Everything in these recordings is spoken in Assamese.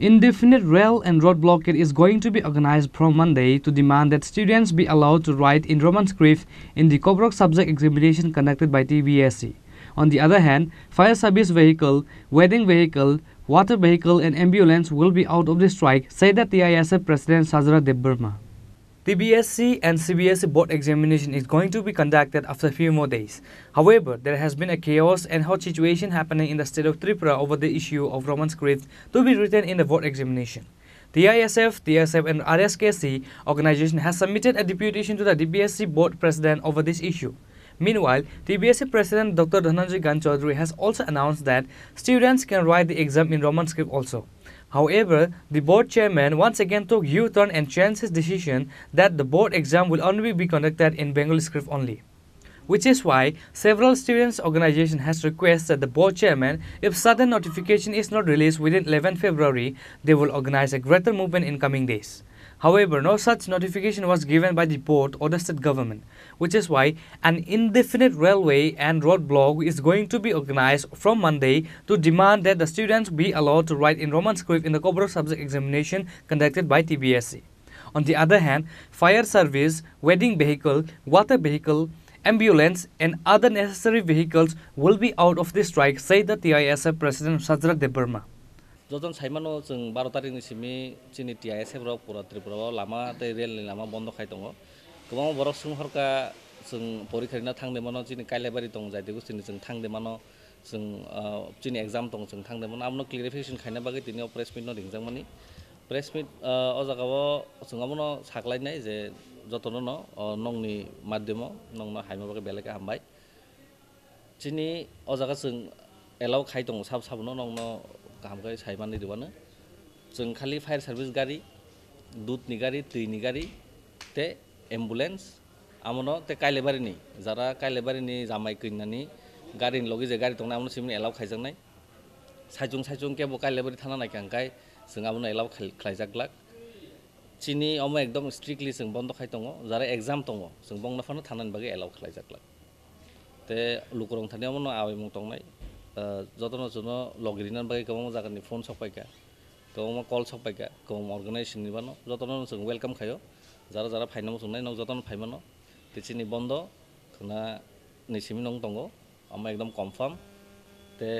Indefinite rail and road blockade is going to be organized from Monday to demand that students be allowed to write in Roman script in the Coburg subject examination conducted by TBSC. On the other hand, fire service vehicle, wedding vehicle, water vehicle and ambulance will be out of the strike, said the TISF President Sajra Debbarma. BSc and CBSC board examination is going to be conducted after a few more days. However, there has been a chaos and hot situation happening in the state of Tripura over the issue of Roman script to be written in the board examination. The ISF, TSF and RSKC organization has submitted a deputation to the TBSC board president over this issue. Meanwhile, TBSC President Dr. Dhananjay Ganchaudhary has also announced that students can write the exam in Roman script also. However, the board chairman once again took U-turn and changed his decision that the board exam will only be conducted in Bengali script only. Which is why several students organization has requested the board chairman if sudden notification is not released within 11 February, they will organize a greater movement in coming days. However, no such notification was given by the board or the state government, which is why an indefinite railway and road block is going to be organized from Monday to demand that the students be allowed to write in Roman script in the Coburg subject examination conducted by TBSC. On the other hand, fire service, wedding vehicle, water vehicle, ambulance and other necessary vehicles will be out of the strike, said the TISF President Sajra Debarma. যজন চাইমানো যেন বারো তারিখ নিশিমি চিনি টি আই এস এফ পুরা ত্রিপুরা লামা তে রেল লামা বন্ধ খাই দো গবাম বরফ সিং সরকার যেন পরীক্ষা থানদেমানো যিনি কাইলাইবারি দো যাইদেগু চিনি যেন থানদেমানো যেন চিনি এক্সাম দো যেন থানদেমানো আমনো ক্লিয়ারিফিকেশন খাইন বাকে তিনি প্রেস মিট নো রিংজাম মানে। প্রেস মিট ও জায়গাও সঙ্গামনো সাকলাই নাই যে যতন নংনি মাধ্যম নং হাইমা বাকে বেলেগে হামবাই। চিনি ও জায়গা যেন এলাও খাই দো সাব সাবনো নংনো गाहामखौ सायबानो दिबानो जों खालि फायार सार्भिस गारि दुधनि गारि दैनि गारि ते एम्बुलेन्स आमनो ते काइलेबारिनि जारा काइलेबारिनि जामाय कन्यानि गारिनि लगे जे गारि दंना आमनो सिमनि एलाव खायजांनाय साइजों साइजों केबो काइलेबारि थाना नायखांखाय जों आमनो एलाव खायजाग्लाक चिनि अम एकदम स्ट्रिक्टलि जों बन्द खाय दङ जारा एग्जाम दङ जों बंनाफानो थानानै बागै एलाव खालायजाग्लाक ते लुकुरं थानायाव आबै मुं दंनाय जतन जुन लगरीना बाई कम जगह नि फोन सपाइका कम कल सपाइका कम अर्गनाइजेशन नि बनो जतन जो वेलकम खायो जरा जरा फाइन मो सुनाय न जतन फाइन मनो तिचि निबंध खना निसिम नंग दङ आम एकदम कन्फर्म ते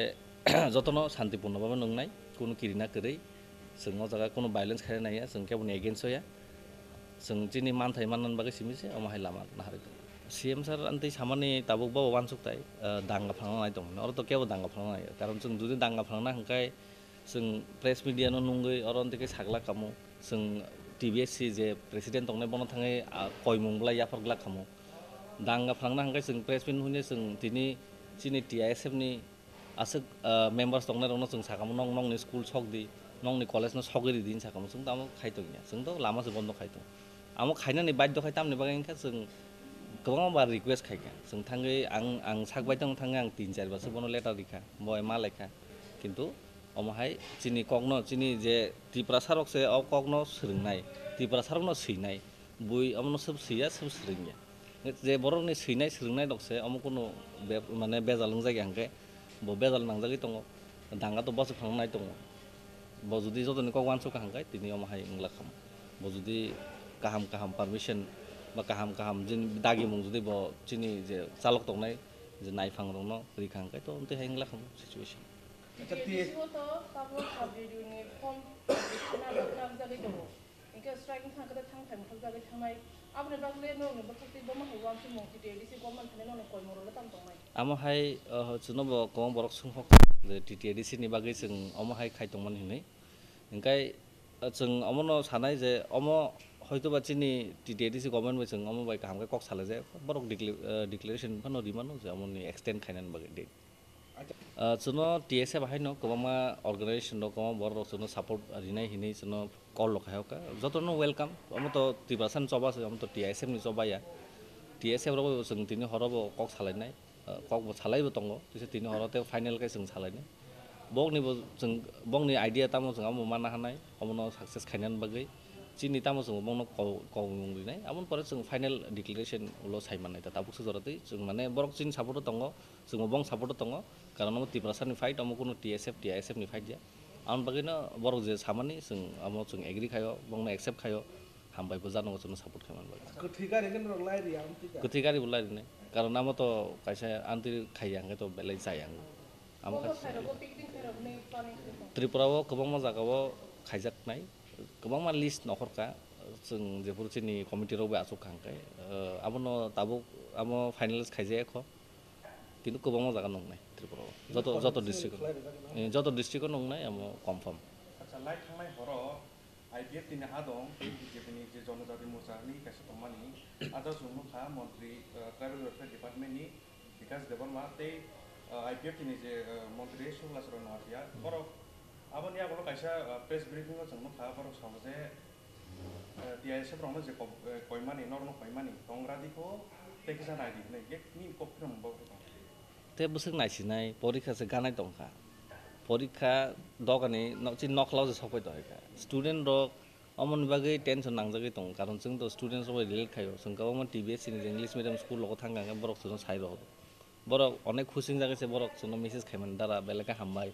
जतन शांतिपूर्ण भाबे नंग नाय कोन किरिना करै जों जगा कोन बायलेंस खाय नाय जों केबो नि एगेंस्ट होया जों जिनि मान थाय मानन बागै सिमिसे आम हाय लामा नाहरै सिएम सार अन्त सामानि ताबुक बाबो वानसुक्ताय दांगा फ्लांना नाय दं अर तो केबो दांगा फ्लांना नाय कारण जों जुदि दांगा फ्लांना हंखाय जों प्रेस मिडियानो नंगै अर अन्तेखै सागला खामो जों टिभिएससि जे प्रेसिडेन्ट दंनाय बनो थाङै कयमुंब्ला याफोरग्ला खामो दांगा फ्लांना हंखाय जों प्रेस मिट हुने जों दिनै सिनि टिआइएसएफनि आसो मेम्बार्स दंनाय दंना जों साखामो नं नंनि स्कुल सकदि नंनि कलेजनो सगरि दिन साखामो जों दामो खायदों जोंथ' लामासो बन्द' खायदों आमो खायनानै बायद' खायथामनि बागै जों गोबां बार रिकुवेस्ट खायखा जों थाङै आं आं सागबाय दं थाङै आं तिन चार बारसो बनो लेटार दिखा बय मा लेखा खिन्थु अमाहाय चिनि कगनो चिनि जे त्रिपुरा सारकसे अ कगनो सोलोंनाय त्रिपुरा सारकनो सैनाय बुइ अमनो सोब सैया सोब सोलोंया जे बर'नि सैनाय सोलोंनाय दगसे अमो कुनु माने बेजालुं जायगा हांखे ब बेजाल नांजागै दङ दांगाथ' बस फांनाय दङ ब जुदि जतनि कग वानसुका हांखाय दिनै अमाहाय इंला खाम ब जुदि गाहाम गाहाम पारमिसन বা কাহাম কাহাম जों दागि मुं जुदि ब चिनि जे चालक दंनाय जे नायफां दङ रिखांखाय तो उनते हेंगला खाम सिचुएशन आमहाय जुनो ब गोबां बरक सोंहक जे टिटिएडिसि नि बागै जों अमहाय खायदोंमोन हिनै ओंखाय जों अमनो सानाय जे अम হয়তো বা চিনি তেতিয়া দিছে গভৰ্ণমেণ্ট বৈছে অমন বাইক হামকে কক চালে যে বৰক ডিক্লেৰেশ্যন ফানো দি মানো যে অমনি এক্সটেণ্ড খাই নেন বাকী ডেট চুন এছ এ বাহাই ন কমা অৰ্গেনাইজেশ্যন ন কমা বৰ চুন চাপৰ্ট ৰিনাই হিনে চুন কল ৰখাই হওক যত ন ৱেলকাম আমি তো ত্ৰিপাৰ্চেণ্ট চব আছে আমি তো টি এছ এম নি চব আয়া। টি এছ এফ ৰ তিনি সৰব কক চালাই নাই কক চালাইব তংগ তাৰপিছত তিনি সৰতে ফাইনেলকে চুং চালাই নাই। বক নিব চুং বক নি আইডিয়া এটা মই চুং আমি মানাহা অমন চাকচেছ খাই নেন चिनि तामो जों बंनो कौमुंलिनाय आमन परे जों फाइनाल डिक्लेरेशन उलो साइमानाय ता ताबुक जरते जों माने बरक चिन सापर्ट दङ जों बं सापर्ट दङ कारण अमो तिब्रासानि फाइट अमो कुनु टिएसएफ टिआइएसएफ नि फाइट जा आं बागैनो बरक जे सामानि जों आमो जों एग्रि खायो बंनो एक्सेप्ट खायो हामबायबो जानांगौ जों सापर्ट खालामनो बागै गोथै गारिखौ नों लायरि आं थिगा गोथै गारिबो लायनो कारण आमो तो कायसे आन्ति खायो आंगे तो बेलेग जाया आं आम त्रिपुराव गोबां मा जागाव खायजाकनाय गोबां लिस्ट नखरखा जों जेफोर जोंनि कमिटिरावबो आसुखांखाय आबन ताबु आम फाइनेल्स खायजे एख किन्तु गोबां जागा नंनाय त्रिपुराव जत जत डिस्ट्रिक्ट जत डिस्ट्रिक्ट नंनाय आम कनफार्म আচ্ছা লাই থাই হরো আইডিএফ তিনি হা দং বিজেপি যে জনজাতি মোর্চারি কাছে তোমানি আদা সুমুখা মন্ত্রী ট্রাইবেল ওয়েলফেয়ার ডিপার্টমেন্ট বিকাশ দেবন মাতে আইডিএফ তিনি যে মন্ত্রী শুভলা সরণ মাতিয়া আপুনি আগৰ কাইছা প্ৰেছ ব্ৰিফিঙত জন্ম খাব পাৰো যে টি আই এছৰ পৰা যে কইমানী নৰ্ম কইমানী টংৰাদিকো দেখিছা নাই দিয়ে নাই তে বুজিছে নাইছি নাই পৰীক্ষা আছে গানাই টংখা পৰীক্ষা দকানি যি নখলাও যে চকৈ দহেকা ষ্টুডেণ্ট দক অমন বাগে টেনশ্যন নাংজাকে তো কাৰণ চিং তো স্টুডেন্টস সবাই রিলেট খাইও সঙ্গাও আমার টিভিএস ইংলিশ মিডিয়াম স্কুল লগত থাকা বরক সুন্দর সাই রহ বরক অনেক খুশি জাগেছে বরক সুন্দর মেসেজ খাইমান দ্বারা বেলেগে হামবাই।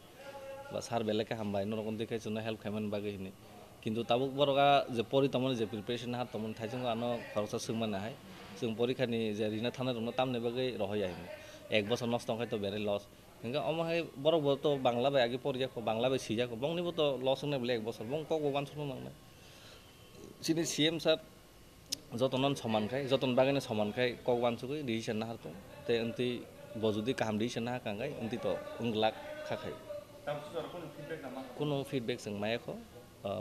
বা ছাৰ বেলেগে সাম্বা এনে ৰকম দেখাইছোঁ ন হেল্প খেমেন বাকীখিনি কিন্তু তাবুক বৰকা যে পঢ়ি তাৰমানে যে প্ৰিপেৰেশ্যন হাত তাৰমানে থাইছোঁ আনো খৰচা চুং মানে আহে। চুং পৰীক্ষা নি যে ঋণা থানাত অনু তাম নেবাকৈ ৰহি আহিম। এক বছৰ নষ্ট নহয় তো বেৰে লছ সেনেকৈ অঁ সেই বৰক বৰ তো বাংলা বাই আগে পঢ়ি যাক বাংলা বাই চি যাক বং নিব তো লছ হ'ব বোলে এক বছৰ বং কওক অকণ চলো নাই চিনি চি এম ছাৰ যতনন সমান খাই যতন বাগানে সমান খাই কক বাঞ্চু কৈ দিছে নাহাৰ তো তে এন্তি বজুদি কাম দিছে নাহা কাংগাই এন্তি তো উংলাক খা খায় কোনো फिडबेक जों मायाखौ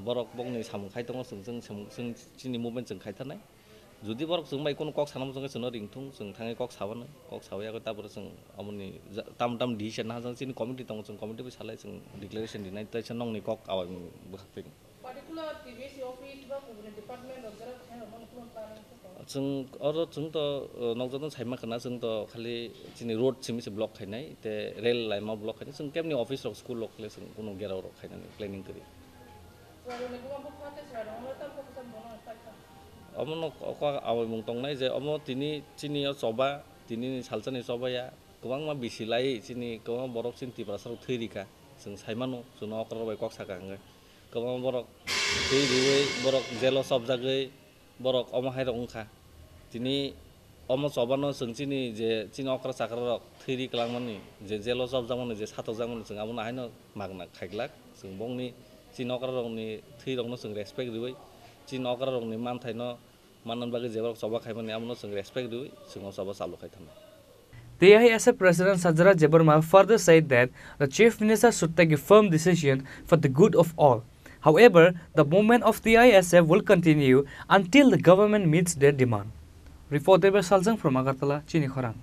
बरक बंनि सामखाय दङ जों जों जों जोंनि मुभमेन्ट जों खायथानाय जुदि बरक जों माय कोनो कक सानाम जों जों रिंथुं जों थाङै कक साबानो कक साबायाखौ तापर जों अमनि ताम ताम डिसिसन हा जों जोंनि कमिटि दङ जों कमिटि बे सालाय जों डिक्लेरेशन दिनाय ताइसन नंनि कक आवाय बोखाखै पार्टिकुलार टिबिसि अफिस बा डिपार्टमेन्ट अफ जरा खाय मन कोन जों आरो जोंथ' नगजाथ' सायमाखोना जोंथ' खालि जोंनि रड सिमि से ब्लक खायनाय ते रेल लाइमा ब्लक खायनाय जों केमनि अफिस र स्कुल लकले जों कुनु गेराव रक खायनानै प्लेनिं करि अमन आवय मुं दंनाय जे अम तिनि तिनि सबा तिनि सालसानि सबाया गोबां मा बिसिलाय जोंनि गोबां बरक सिन्ति प्रासाव थैरिखा जों सायमानो जों अक्रबाय कक्सा गाङो गोबां बरक थैरिबै बरक जेल सब जागै borok omo hai rong kha tini omo sobano sung chini je chin okra sakra rok thiri klang mani je jelo sob jamoni je satok jamoni sung amuna hai no magna khaiklak sung bong ni chin okra rong ni thiri rong no sung respect duwe chin okra rong ni man thai no manan bagi je borok soba khai mani amuna sung respect duwe sung o soba salo khai thamai They are as a president Sajra Jabarma further said that the chief minister should take a firm decision for the good of all. However, the movement of the ISF will continue until the government meets their demand. Reporter Saljang from Agartala, Chini Khorang.